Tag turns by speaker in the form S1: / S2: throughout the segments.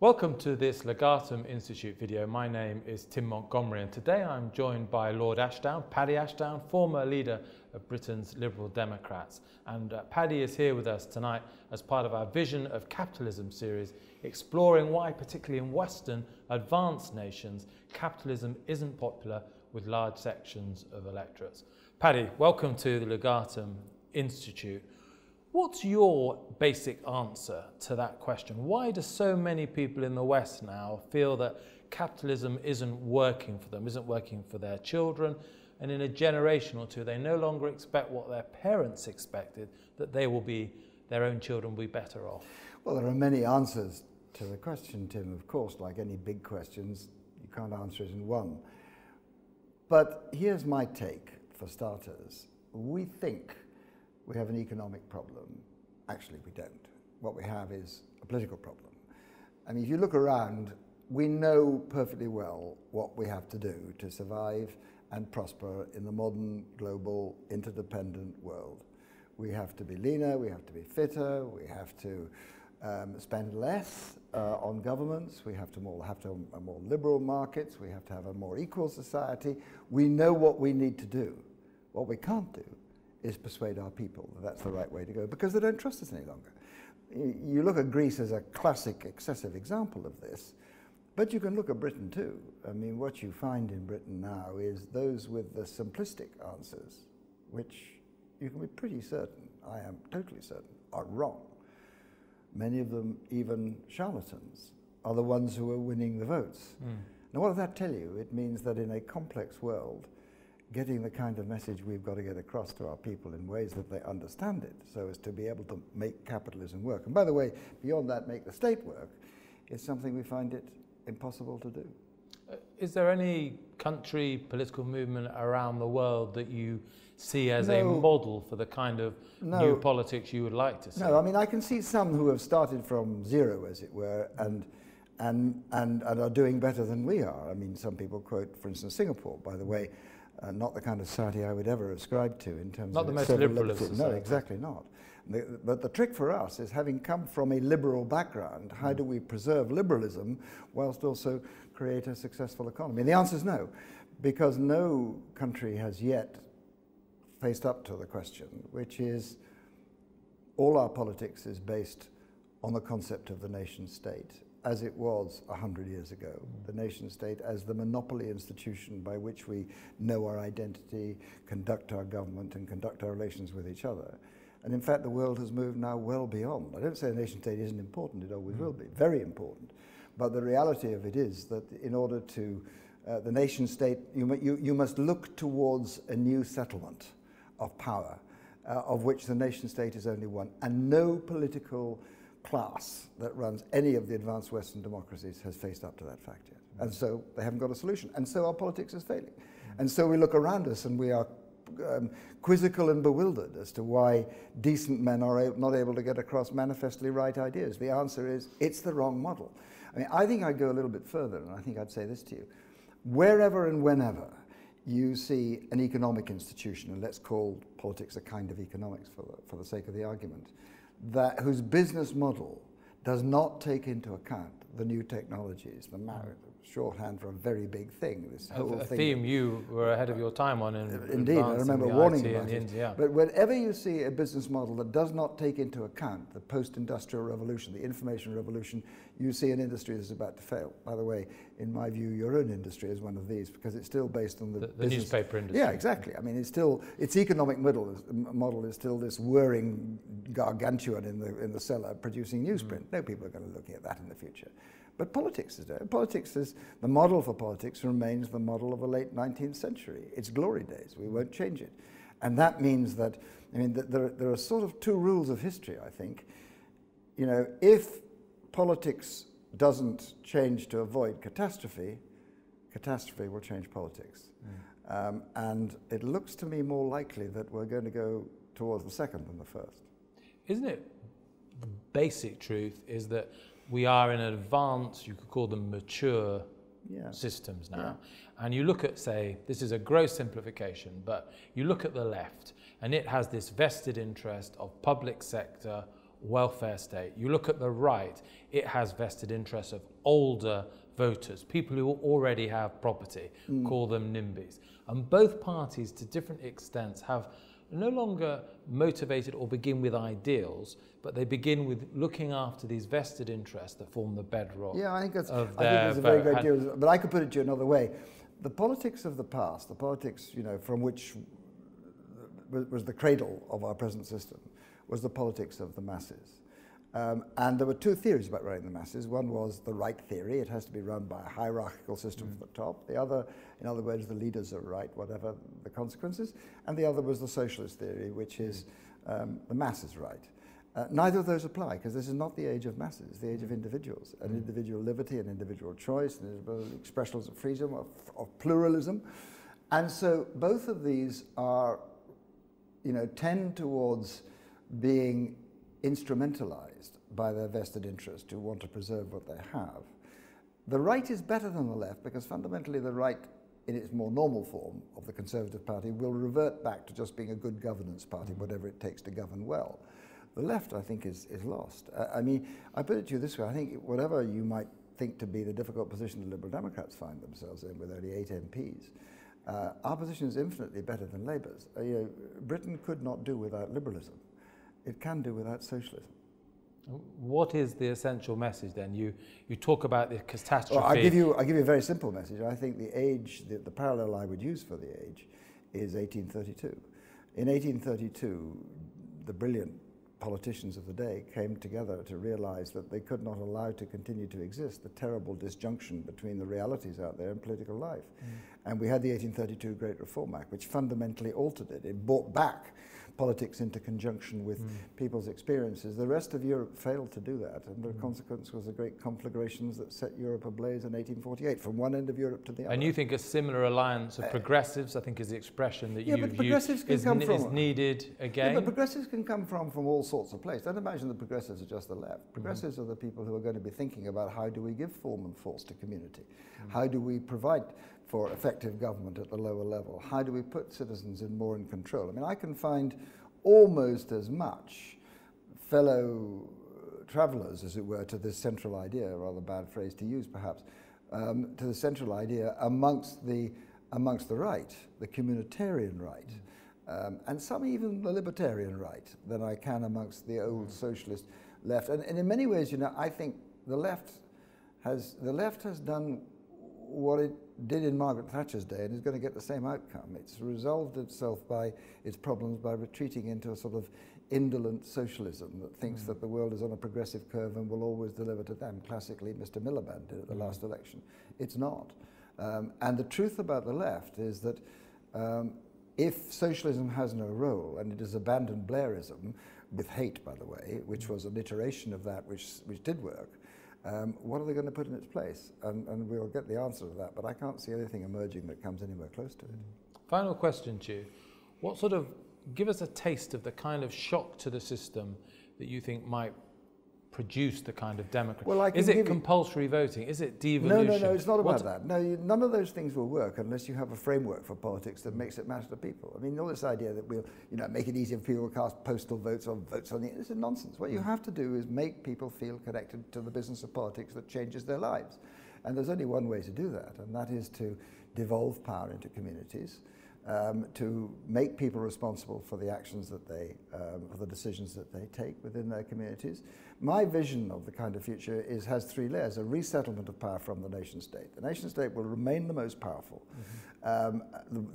S1: Welcome to this Legatum Institute video. My name is Tim Montgomerie and today I'm joined by Lord Ashdown, Paddy Ashdown, former leader of Britain's Liberal Democrats. And uh, Paddy is here with us tonight as part of our Vision of Capitalism series, exploring why, particularly in Western advanced nations, capitalism isn't popular with large sections of electorates. Paddy, welcome to the Legatum Institute. What's your basic answer to that question? Why do so many people in the West now feel that capitalism isn't working for them, isn't working for their children, and in a generation or two, they no longer expect what their parents expected, that they will be, their own children will be better off?
S2: Well, there are many answers to the question, Tim, of course, like any big questions, you can't answer it in one. But here's my take for starters. We think we have an economic problem. Actually, we don't. What we have is a political problem. I mean, if you look around, we know perfectly well what we have to do to survive and prosper in the modern, global, interdependent world. We have to be leaner, we have to be fitter, we have to um, spend less uh, on governments, we have to more, have to have more liberal markets, we have to have a more equal society. We know what we need to do. What we can't do is persuade our people that that's the right way to go because they don't trust us any longer. You look at Greece as a classic excessive example of this, but you can look at Britain too. I mean, what you find in Britain now is those with the simplistic answers, which you can be pretty certain, I am totally certain, are wrong. Many of them, even charlatans, are the ones who are winning the votes. Mm. Now, what does that tell you? It means that in a complex world, getting the kind of message we've got to get across to our people in ways that they understand it so as to be able to make capitalism work. And by the way, beyond that, make the state work is something we find it impossible to do.
S1: Uh, is there any country, political movement around the world that you see as no, a model for the kind of no, new politics you would like to see?
S2: No, I mean, I can see some who have started from zero, as it were, and and, and, and are doing better than we are. I mean, some people quote, for instance, Singapore, by the way, uh, not the kind of society I would ever ascribe to in terms
S1: not
S2: of
S1: the most liberal
S2: No, exactly not. The, but the trick for us is having come from a liberal background, how do we preserve liberalism whilst also create a successful economy? And the answer is no, because no country has yet faced up to the question, which is all our politics is based on the concept of the nation state as it was 100 years ago, mm. the nation state as the monopoly institution by which we know our identity, conduct our government, and conduct our relations with each other. And in fact, the world has moved now well beyond. I don't say the nation state isn't important, it always mm. will be, very important. But the reality of it is that in order to, uh, the nation state, you, you, you must look towards a new settlement of power, uh, of which the nation state is only one, and no political class that runs any of the advanced Western democracies has faced up to that fact yet. Mm. And so they haven't got a solution. And so our politics is failing. Mm. And so we look around us and we are um, quizzical and bewildered as to why decent men are not able to get across manifestly right ideas. The answer is it's the wrong model. I mean, I think I'd go a little bit further, and I think I'd say this to you. Wherever and whenever you see an economic institution, and let's call politics a kind of economics for the, for the sake of the argument, that whose business model does not take into account the new technologies, the shorthand for a very big thing.
S1: This whole a, a thing theme you were ahead of your time on. In
S2: Indeed, I remember warning IT about it. Yeah. But whenever you see a business model that does not take into account the post-industrial revolution, the information revolution, you see an industry that's about to fail. By the way, in my view, your own industry is one of these because it's still based on the,
S1: the, the newspaper industry.
S2: Yeah, exactly. I mean, it's still its economic model is, model is still this whirring gargantuan in the in the cellar producing newsprint. Mm. No people are going to look at that in the future. But politics is there. Politics is the model for politics remains the model of the late 19th century. It's glory days. We won't change it. And that means that, I mean, there, there are sort of two rules of history, I think. You know, if politics doesn't change to avoid catastrophe, catastrophe will change politics. Mm. Um, and it looks to me more likely that we're going to go towards the second than the first.
S1: Isn't it? The basic truth is that we are in advanced, you could call them mature yeah. systems now. Yeah. And you look at, say, this is a gross simplification, but you look at the left and it has this vested interest of public sector welfare state. You look at the right, it has vested interests of older voters, people who already have property, mm. call them NIMBYs. And both parties, to different extents, have no longer motivated or begin with ideals, but they begin with looking after these vested interests that form the bedrock.
S2: Yeah, I think that's, I think that's a very good deal. But I could put it to you another way. The politics of the past, the politics, you know, from which was the cradle of our present system, was the politics of the masses. Um, and there were two theories about running the masses. One was the right theory, it has to be run by a hierarchical system mm. from the top. The other, in other words, the leaders are right, whatever the consequences. And the other was the socialist theory, which is um, the masses right. Uh, neither of those apply because this is not the age of masses, it's the age of individuals, and mm. individual liberty and individual choice, and expressions of freedom, of, of pluralism. And so both of these are, you know, tend towards being instrumentalized by their vested interest who want to preserve what they have. The right is better than the left because fundamentally the right, in its more normal form of the Conservative Party, will revert back to just being a good governance party, whatever it takes to govern well. The left, I think, is, is lost. Uh, I mean, I put it to you this way I think whatever you might think to be the difficult position the Liberal Democrats find themselves in with only eight MPs, uh, our position is infinitely better than Labour's. Uh, you know, Britain could not do without liberalism it can do without socialism.
S1: What is the essential message then? You, you talk about the catastrophe. Well,
S2: I'll, give you, I'll give you a very simple message. I think the age, the, the parallel I would use for the age is 1832. In 1832, the brilliant politicians of the day came together to realize that they could not allow to continue to exist the terrible disjunction between the realities out there and political life. Mm. And we had the 1832 Great Reform Act, which fundamentally altered it. It brought back politics into conjunction with mm. people's experiences. The rest of Europe failed to do that, and the mm. consequence was the great conflagrations that set Europe ablaze in 1848, from one end of Europe to the other.
S1: And you think a similar alliance of uh, progressives, I think is the expression that
S2: yeah,
S1: you've
S2: progressives can
S1: is,
S2: come from,
S1: is needed again?
S2: Yeah, but progressives can come from, from all sorts of places. Don't imagine the progressives are just the left. Mm. Progressives mm. are the people who are going to be thinking about how do we give form and force to community? Mm. How do we provide for effective government at the lower level? How do we put citizens in more in control? I mean, I can find almost as much fellow travelers, as it were, to this central idea, rather bad phrase to use perhaps, um, to the central idea amongst the, amongst the right, the communitarian right, um, and some even the libertarian right, than I can amongst the old socialist left. And, and in many ways, you know, I think the left has, the left has done what it did in Margaret Thatcher's day and is going to get the same outcome. It's resolved itself by its problems by retreating into a sort of indolent socialism that thinks mm. that the world is on a progressive curve and will always deliver to them. Classically, Mr. Miliband did at the mm. last election. It's not. Um, and the truth about the left is that um, if socialism has no role and it has abandoned Blairism, with hate, by the way, which mm. was an iteration of that which, which did work, um, what are they going to put in its place? And, and, we'll get the answer to that, but I can't see anything emerging that comes anywhere close to it.
S1: Final question to you. What sort of, give us a taste of the kind of shock to the system that you think might produce the kind of democracy? Well, is it compulsory you... voting? Is it devolution?
S2: No, no, no, it's not about what? that. No, you, none of those things will work unless you have a framework for politics that makes it matter to people. I mean, all this idea that we'll, you know, make it easier for people to cast postal votes or votes on the, this is nonsense. What you hmm. have to do is make people feel connected to the business of politics that changes their lives. And there's only one way to do that, and that is to devolve power into communities um, to make people responsible for the actions that they, um, for the decisions that they take within their communities. My vision of the kind of future is has three layers: a resettlement of power from the nation state. The nation state will remain the most powerful. Mm-hmm. Um,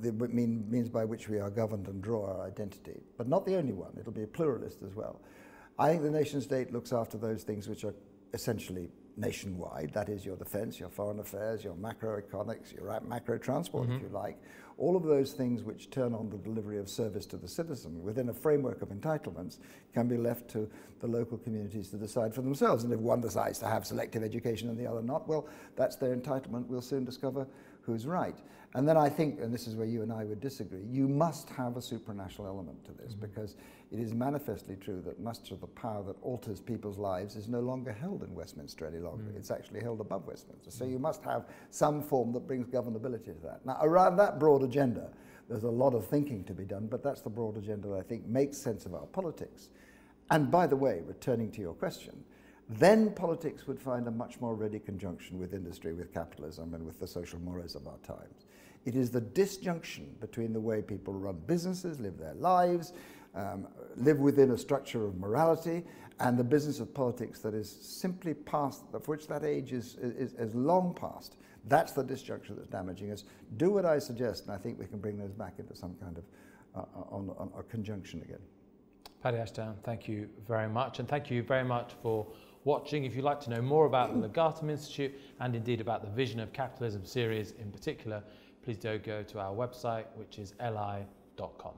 S2: the, the mean, means by which we are governed and draw our identity, but not the only one. It'll be a pluralist as well. I think the nation state looks after those things which are essentially nationwide. That is your defence, your foreign affairs, your macroeconomics, your macro transport, mm-hmm. if you like. All of those things which turn on the delivery of service to the citizen within a framework of entitlements can be left to the local communities to decide for themselves. And if one decides to have selective education and the other not, well, that's their entitlement. We'll soon discover who's right. And then I think, and this is where you and I would disagree, you must have a supranational element to this mm-hmm. because it is manifestly true that much of the power that alters people's lives is no longer held in Westminster any longer. Mm-hmm. It's actually held above Westminster. So you must have some form that brings governability to that. Now, around that broad agenda, there's a lot of thinking to be done, but that's the broad agenda that I think makes sense of our politics. And by the way, returning to your question, then politics would find a much more ready conjunction with industry, with capitalism, and with the social mores of our times. It is the disjunction between the way people run businesses, live their lives, um, live within a structure of morality, and the business of politics that is simply past, of which that age is, is, is long past. That's the disjunction that's damaging us. Do what I suggest, and I think we can bring those back into some kind of uh, uh on, on a conjunction again.
S1: Paddy Ashdown, thank you very much, and thank you very much for watching. If you'd like to know more about the Legatum Institute and indeed about the Vision of Capitalism series in particular, please do go to our website, which is li.com.